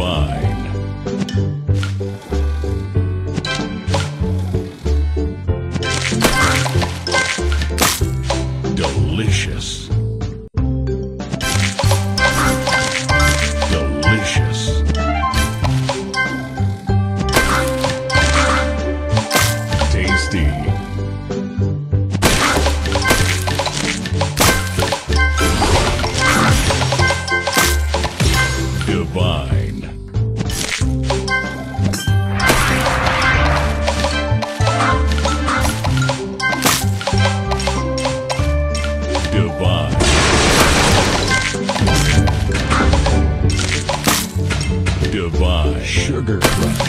Fine. Delicious. Delicious. Tasty. Divine. goodbye. Divine Sugar Crush.